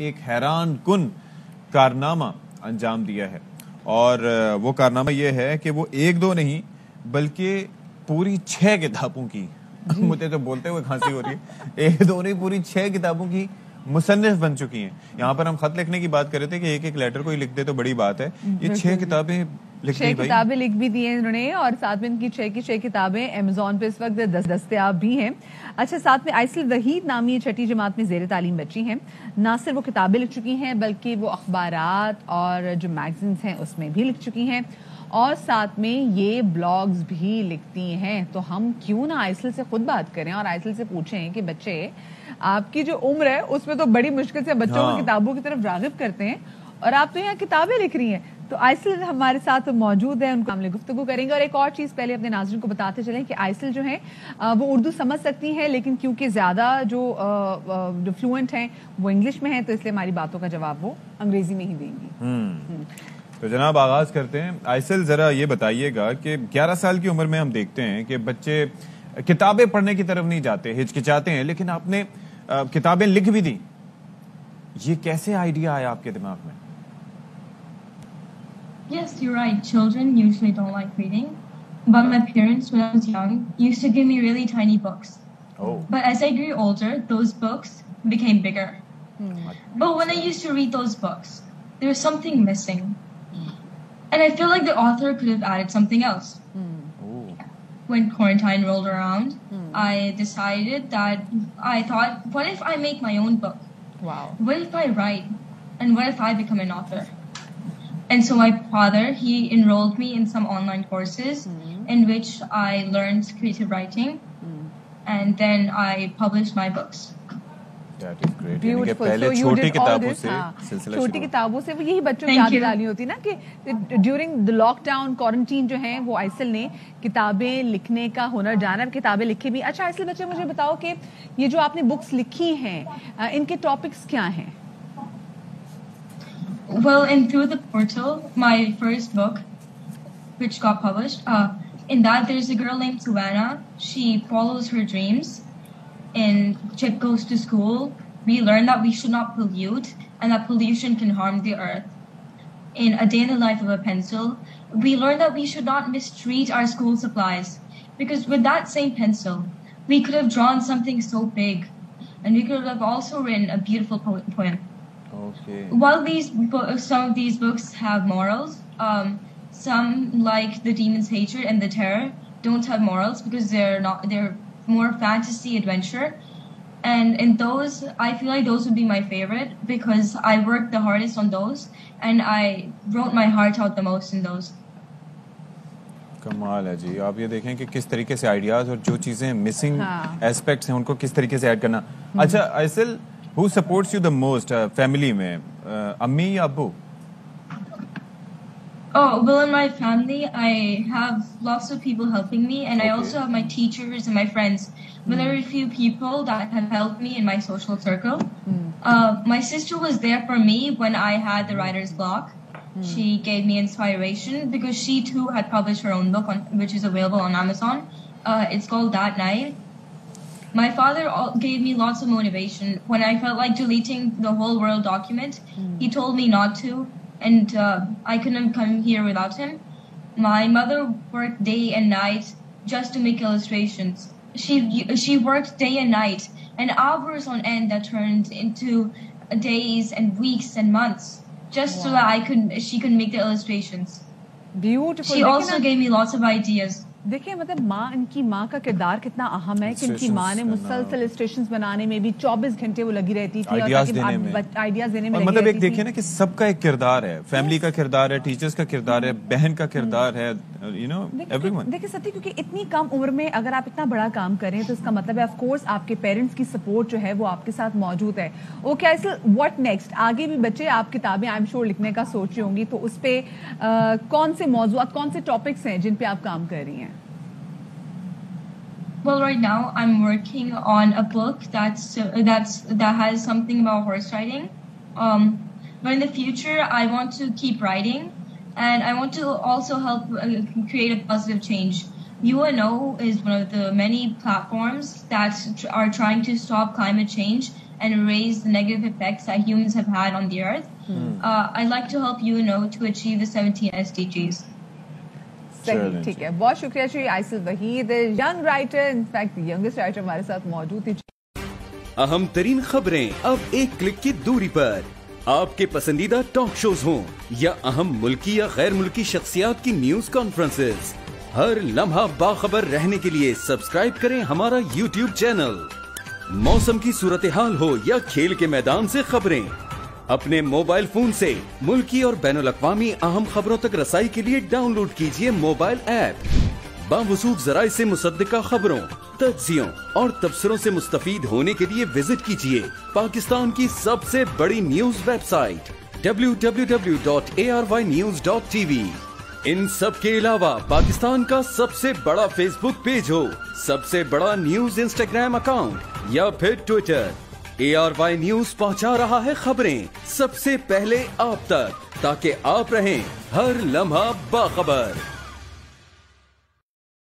एक हैरान कन कारनामा अंजाम दिया है। और वो कारनामा यह है कि वो एक दो नहीं बल्कि पूरी छह किताबों की मुझे तो बोलते हुए खांसी हो रही है। एक दो नहीं पूरी छह किताबों की मुसनफ बन चुकी हैं। यहाँ पर हम खत लिखने की बात कर रहे थे कि एक एक लेटर को लिख दे तो बड़ी बात है। ये छह किताबें छह किताबें लिख भी दी हैं उन्होंने और साथ में इनकी छह की छह किताबें अमेजोन पे इस वक्त दस दस्तियाब भी हैं। अच्छा साथ में आइसिल वहीद नामी छठी जमात में जेर तालीम बच्ची हैं। ना सिर्फ़ वो किताबें लिख चुकी हैं बल्कि वो अखबार और जो मैगजीन्स हैं उसमें भी लिख चुकी हैं। और साथ में ये ब्लॉग्स भी लिखती हैं। तो हम क्यों ना आइसिल से खुद बात करें और आइसिल से पूछें कि बच्चे आपकी जो उम्र है उसमें तो बड़ी मुश्किल से बच्चों हाँ। को किताबों की तरफ़ रागब करते हैं। और आप तो यहाँ किताबें लिख रही हैं। तो आइसिल हमारे साथ मौजूद है, उनको हमने गुफ्तु करेंगे। और एक और चीज़ पहले अपने नाजरन को बताते चले कि आइसिल जो है वो उर्दू समझ सकती है, लेकिन क्योंकि ज़्यादा जो जो फ्लुएंट हैं, वो इंग्लिश में है तो इसलिए हमारी बातों का जवाब वो अंग्रेज़ी में ही देंगी। हम्म। तो जनाब आगाज़ करते हैं। आइसिल जरा ये बताइएगा कि 11 साल की उम्र में हम देखते हैं कि बच्चे किताबें पढ़ने की तरफ़ नहीं जाते, हिचकिचाते हैं, लेकिन आपने किताबें लिख भी दी। ये कैसे आइडिया आया आपके दिमाग में? Yes, you're right. Children usually don't like reading. But my parents, when I was young, used to give me really tiny books. Oh. But as I grew older, those books became bigger. Hmm. But when I used to read those books, there was something missing. And I feel like the author could have added something else. Mm. When quarantine rolled around, mm. I decided that I thought, what if I make my own book? Wow. What if I write? And what if I become an author? And so my father, he enrolled me in some online courses mm. in which I learned creative writing. Hmm. And then I published my books. छोटी किताबों से हाँ, छोटी किताबों से वो यही बच्चों की याद दिलानी होती ना कि ड्यूरिंग द लॉकडाउन क्वारंटीन जो है वो आइसल ने किताबें लिखने का हुनर जाना किताबें लिखी भी अच्छा आइसल बच्चे मुझे बताओ कि ये जो आपने बुक्स लिखी हैं इनके टॉपिक्स क्या हैं well, and through the portal, my first book, which got published, uh, in that there's a girl named Savannah. She follows her dreams in Chip Goes to School, we learn that we should not pollute and that pollution can harm the earth. In A Day in the Life of a Pencil, we learn that we should not mistreat our school supplies because with that same pencil, we could have drawn something so big and we could have also written a beautiful poem. Okay. While these some of these books have morals, um, some like The Demon's Hatred and The Terror don't have morals because they're not they're more fantasy adventure. And in those, I feel like those would be my favorite because I worked the hardest on those and I wrote my heart out the most in those. कमाल है जी आप ये देखें कि किस तरीके से ideas और जो चीजें मिसिंग एस्पेक्ट्स हैं उनको किस तरीके से ऐड करना अच्छा आइसिल who supports you the most family में uh, अम्मी या अब्बू Oh, well, in my family, I have lots of people helping me, and okay. I also have my teachers and my friends. But mm. there are a few people that have helped me in my social circle. Mm. Uh, my sister was there for me when I had the writer's block. Mm. She gave me inspiration because she too had published her own book, on, which is available on Amazon. Uh, it's called That Night. my father gave me lots of motivation. When I felt like deleting the whole Word document, mm. he told me not to and uh, I couldn't come here without him. My mother worked day and night just to make illustrations. She she worked day and night, and hours on end that turned into days and weeks and months just wow. so that I could she could make the illustrations. Beautiful. She also gave me lots of ideas. देखिए मतलब माँ इनकी माँ का किरदार कितना अहम है कि इनकी माँ ने मुसलसल स्टेशन बनाने में भी 24 घंटे वो लगी रहती थी आइडियाज़ देने में। आइडियाज़ देने में मतलब एक देखिए ना कि सबका एक किरदार है फैमिली का किरदार है टीचर्स का किरदार है बहन का किरदार है यू नो एवरीवन देखिए सत्य क्योंकि इतनी कम उम्र में अगर आप इतना बड़ा काम करें तो इसका मतलब है ऑफ़ कोर्स आपके पेरेंट्स की सपोर्ट जो है वो आपके साथ मौजूद है। ओके आइसल व्हाट नेक्स्ट आगे भी बच्चे आप किताबें आई एम श्योर लिखने का सोच रही होंगी तो उस पर कौन से मौजूद कौन से टॉपिक्स हैं जिन पे आप काम कर रही हैं? Well, right now I'm working on a book that's uh, that's that has something about horse riding. Um, but in the future, I want to keep writing, and I want to also help uh, create a positive change. UNO is one of the many platforms that are trying to stop climate change and raise the negative effects that humans have had on the earth. Uh, I'd like to help UNO to achieve the 17 SDGs. सही ठीक है। बहुत शुक्रिया Shri Aisil Waheed young writer in fact youngest writer हमारे साथ मौजूद थी। अहम तरीन खबरें अब एक क्लिक की दूरी पर। आपके पसंदीदा टॉक शोज़ हों या अहम मुल्की या गैर मुल्की शख्सियात की न्यूज़ कॉन्फ्रेंसेस हर लम्हा बाखबर रहने के लिए सब्सक्राइब करें हमारा यूट्यूब चैनल मौसम की सूरत हाल हो या खेल के मैदान से खबरें। अपने मोबाइल फ़ोन से मुल्की और बैन अवी अहम खबरों तक रसाई के लिए डाउनलोड कीजिए मोबाइल ऐप। बावसूख जराये से मुसद्दिका खबरों, तजियों और तबसरों से मुस्तफ होने के लिए विज़िट कीजिए पाकिस्तान की सबसे बड़ी न्यूज़ वेबसाइट, www.arYnews.tv इन सब के अलावा पाकिस्तान का सबसे बड़ा फेसबुक पेज हो, सबसे बड़ा न्यूज़ इंस्टाग्राम अकाउंट या फिर Twitter A R Y news पहुँचा रहा है खबरें। सबसे पहले आप तक, ताकि आप रहें हर लम्हा बाखबर।